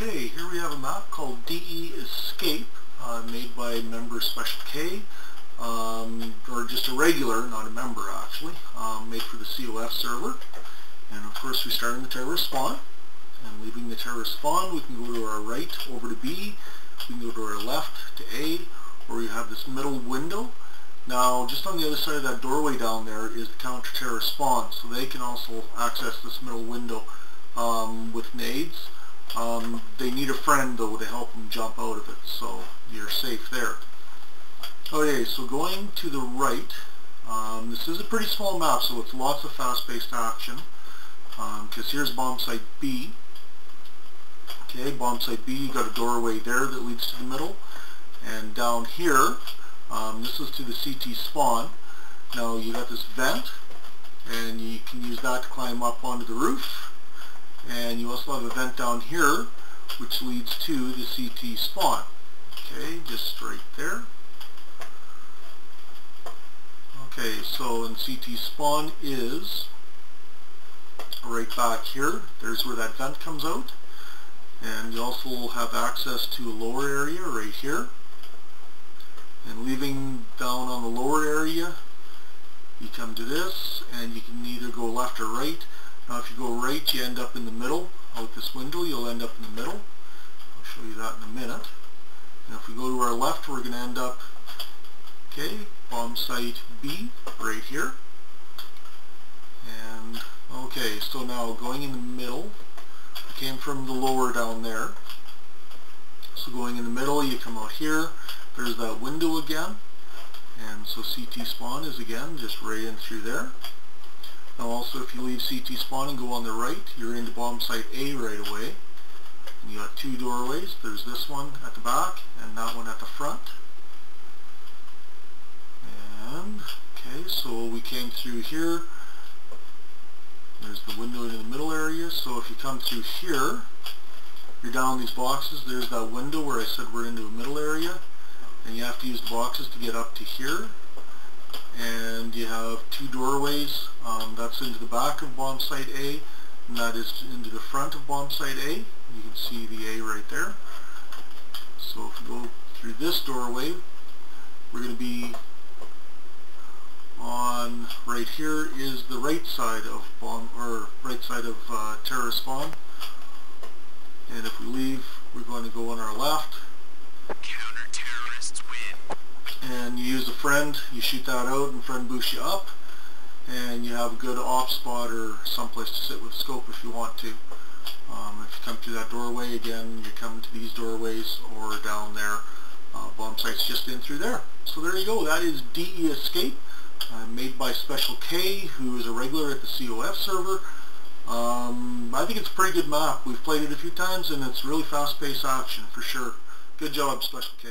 Okay, here we have a map called DE Escape, uh, made by member Special K, um, or just a regular, not a member actually, um, made for the COF server. And of course we start in the terrorist spawn, and leaving the terrorist spawn we can go to our right over to B, we can go to our left to A, where we have this middle window. Now just on the other side of that doorway down there is the counter-terrorist spawn, so they can also access this middle window um, with nades. Um, they need a friend though to help them jump out of it, so you're safe there. Okay, so going to the right, um, this is a pretty small map, so it's lots of fast-paced action. Because um, here's bomb site B. Okay, bomb site B, You've got a doorway there that leads to the middle. And down here, um, this is to the CT spawn. Now you've got this vent, and you can use that to climb up onto the roof and you also have a vent down here which leads to the CT spawn. Okay just right there. Okay so in CT spawn is right back here. There's where that vent comes out. And you also have access to a lower area right here. And leaving down on the lower area you come to this and you can either go left or right now if you go right, you end up in the middle. Out this window, you'll end up in the middle. I'll show you that in a minute. And if we go to our left, we're going to end up, okay, bomb site B, right here. And, okay, so now going in the middle, I came from the lower down there. So going in the middle, you come out here. There's that window again. And so CT spawn is again just right in through there. Now also if you leave CT spawn and go on the right, you're into bomb site A right away. And you got two doorways. There's this one at the back and that one at the front. And, okay, so we came through here. There's the window in the middle area. So if you come through here, you're down these boxes. There's that window where I said we're into a middle area. And you have to use the boxes to get up to here and you have two doorways. Um, that's into the back of bomb site A, and that is into the front of bomb site A. You can see the A right there. So if we go through this doorway, we're going to be on right here is the right side of bomb or right side of uh, terror spawn. And if we leave, we're going to go on our left and use a friend, you shoot that out and friend boosts you up and you have a good off spot or someplace to sit with scope if you want to. Um, if you come through that doorway again, you come to these doorways or down there. Uh, bomb site's just in through there. So there you go. That is DE Escape, uh, made by Special K, who is a regular at the COF server. Um, I think it's a pretty good map. We've played it a few times and it's really fast-paced action for sure. Good job, Special K.